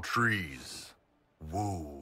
Trees. Woo.